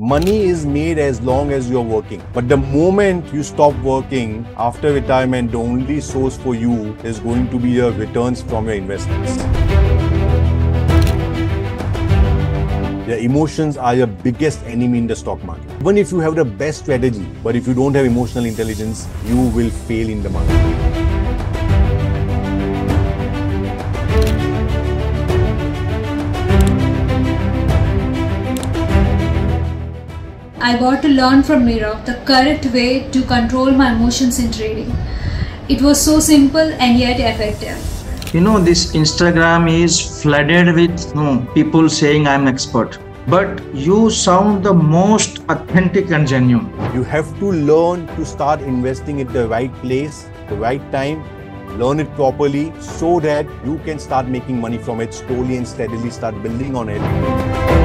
Money is made as long as you're working. But the moment you stop working after retirement, the only source for you is going to be your returns from your investments. Your emotions are your biggest enemy in the stock market. Even if you have the best strategy, but if you don't have emotional intelligence, you will fail in the market. I got to learn from Neerav the correct way to control my emotions in trading. It was so simple and yet effective. You know, this Instagram is flooded with you know, people saying I'm expert. But you sound the most authentic and genuine. You have to learn to start investing at the right place, the right time, learn it properly so that you can start making money from it slowly and steadily start building on it.